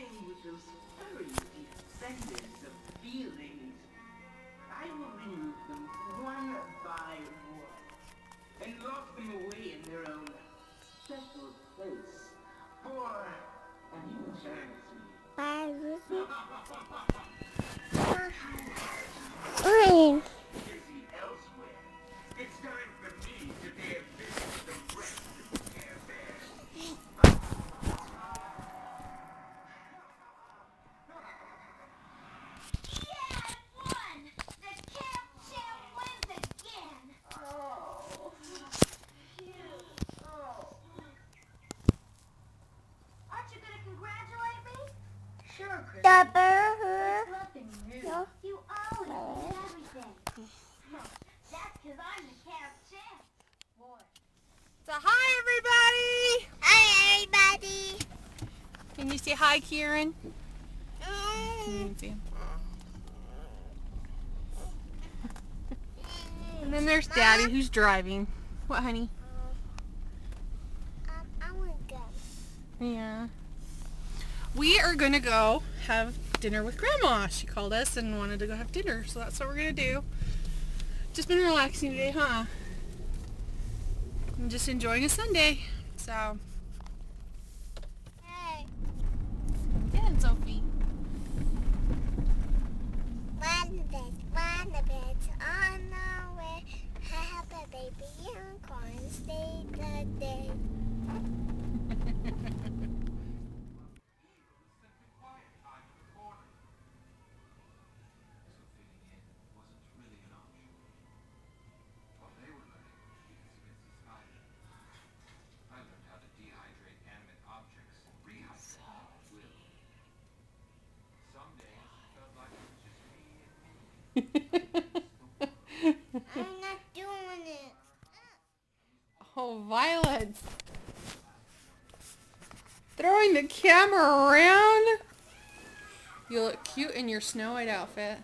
With those furry descendants of feelings, I will remove them one by one and lock them away in their own special place for an eternity. say hi, Kieran? Can you see him? And then there's Daddy who's driving. What, honey? Um, I want to go. Yeah. We are gonna go have dinner with Grandma. She called us and wanted to go have dinner, so that's what we're gonna do. Just been relaxing today, huh? And just enjoying a Sunday. So, Hey, yeah, Sophie. one bit, one bit on the way. Have a baby unicorn, stay the day. Smithy spider, I learned how to dehydrate animate objects and rehydrate them at will. Some days it felt like it was just me and me. I'm not doing it. Oh, Violet. Throwing the camera around. You look cute in your Snow White outfit.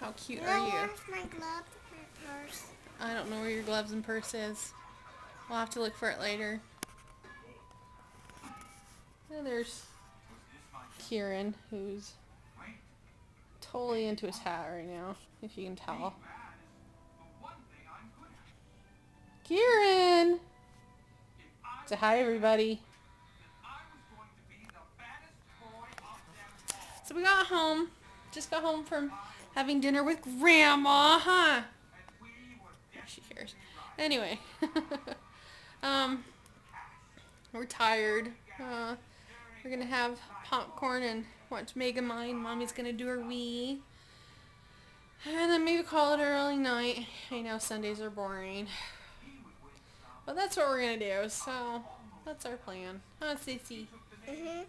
How cute No, are you? my glove and purse? I don't know where your gloves and purse is. We'll have to look for it later. And there's Kieran, who's totally into his hat right now, if you can tell. Kieran! Say hi, everybody. So we got home. Just got home from having dinner with Grandma, huh? She cares. Anyway, um, we're tired. Uh, we're gonna have popcorn and watch Mega Megamind. Mommy's gonna do her wee. And then maybe call it early night. I know Sundays are boring. But that's what we're gonna do, so that's our plan. Huh, Sissy? Mm-hmm.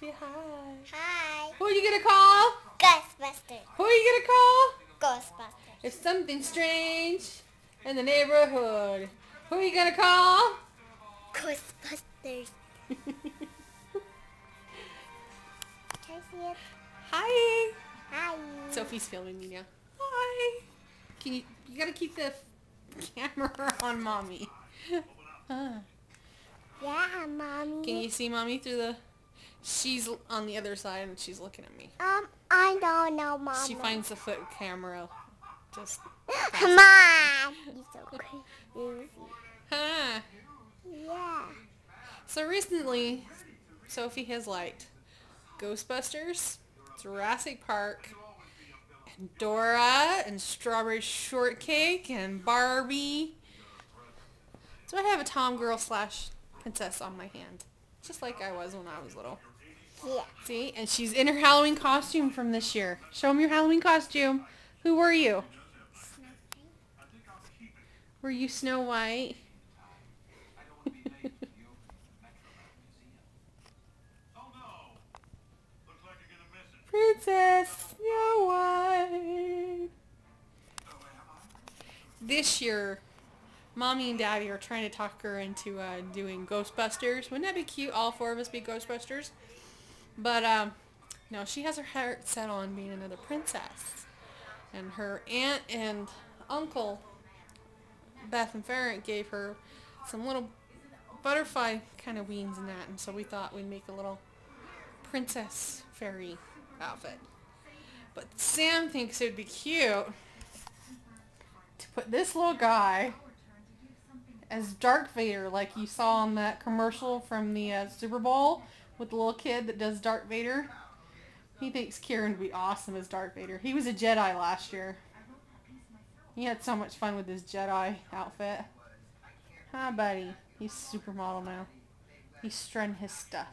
Say hi. Hi. Who are you gonna call? Ghostbusters. Who are you gonna call? Ghostbusters. It's something strange in the neighborhood. Who are you gonna call? Ghostbusters. Can I see it? Hi. Hi. Sophie's filming me now. Hi. Can you? You gotta keep the camera on mommy. Huh. Yeah, mommy. Can you see mommy through the? She's on the other side and she's looking at me. Um, I don't know, mom. She finds the foot camera. Just. Come on. You're so crazy. Huh. Yeah. So recently, Sophie has liked Ghostbusters, Jurassic Park, and Dora, and Strawberry Shortcake, and Barbie. So I have a Tom girl slash princess on my hand, just like I was when I was little. Yeah. See, and she's in her Halloween costume from this year. Show them your Halloween costume. Who were you? Were you Snow White? I don't want to be late for the opening of the Metro Man Museum. Oh no! Looks like you're gonna miss it. Princess Snow White. This year, Mommy and Daddy are trying to talk her into uh, doing Ghostbusters. Wouldn't that be cute? All four of us be Ghostbusters. But um, no, she has her heart set on being another princess. And her aunt and uncle, Beth and Farrant, gave her some little butterfly kind of wings and that. And so we thought we'd make a little princess fairy outfit. But Sam thinks it would be cute to put this little guy as Darth Vader, like you saw on that commercial from the uh, Super Bowl with the little kid that does Darth Vader. He thinks Kieran would be awesome as Darth Vader. He was a Jedi last year. He had so much fun with his Jedi outfit. Hi, buddy? He's supermodel now. He's strutting his stuff.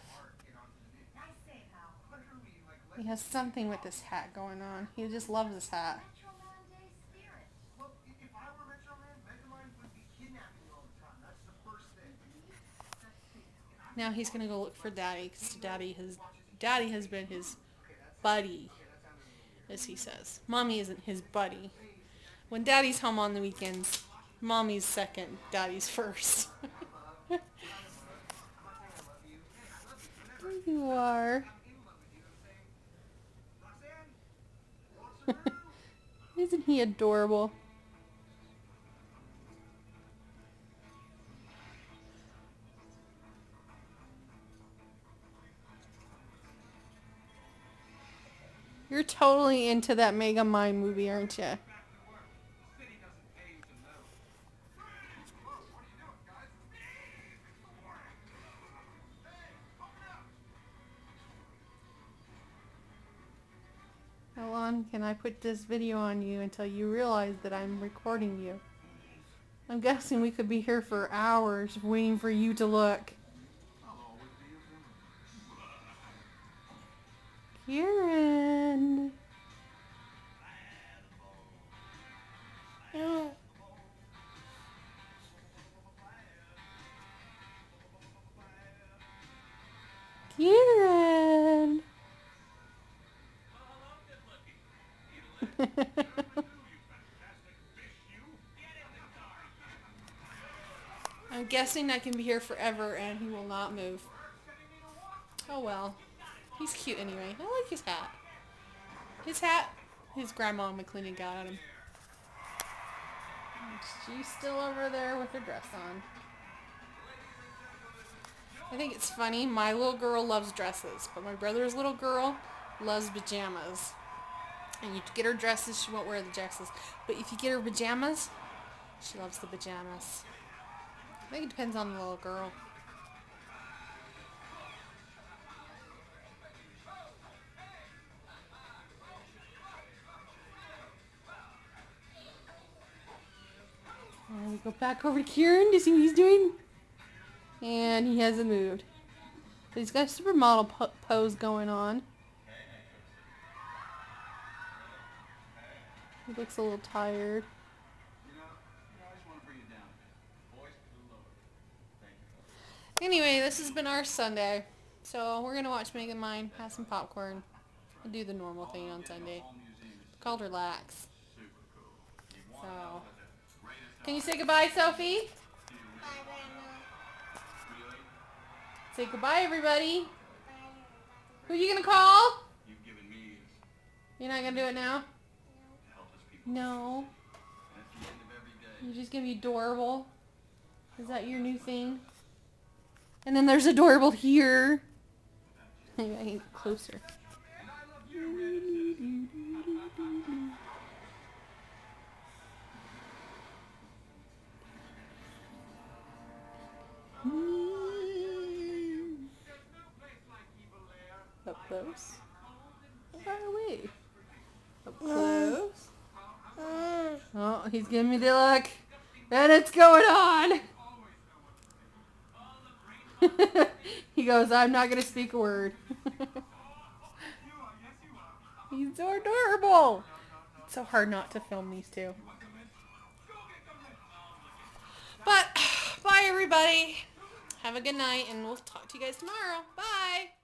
He has something with this hat going on. He just loves this hat. Metro Man Day spirit. Well, i- if I were Metro Man, Megamind would be kidnapping me all the time. That's the first thing. Now he's gonna go look for Daddy because Daddy has Daddy has been his buddy, as he says. Mommy isn't his buddy. When Daddy's home on the weekends, Mommy's second, Daddy's first. there you are. Isn't he adorable? Totally into that Megamind movie, aren't you? How long can I put this video on you until you realize that I'm recording you? I'm guessing we could be here for hours waiting for you to look. Kieran. Kieran. I'm guessing I can be here forever and he will not move. Oh well. He's cute anyway. I like his hat. His hat, his grandma McLean got him. She's still over there with her dress on. I think it's funny. My little girl loves dresses, but my brother's little girl loves pajamas. And you get her dresses, she won't wear the dresses. But if you get her pajamas, she loves the pajamas. I think it depends on the little girl. We go back over to Kieran to see what he's doing. And he hasn't moved. But he's got a supermodel po- pose going on. He looks a little tired. To to. Anyway, this has been our Sunday. So we're gonna watch Megamind, have some popcorn, and do the normal thing on Sunday. All Called relax. So, can you say goodbye, Sophie? Bye, Grandma. Say goodbye, everybody. Who are you gonna call? You've given me You're not gonna do it now? to. No. You're just gonna be adorable. Is that your new thing? And then there's adorable here. I get closer. Up close. Far away. Up uh, close. Uh. Oh, he's giving me the look. And it's going on. he goes, I'm not going to speak a word. he's so adorable. It's so hard not to film these two. But, bye everybody. Have a good night, and we'll talk to you guys tomorrow. Bye.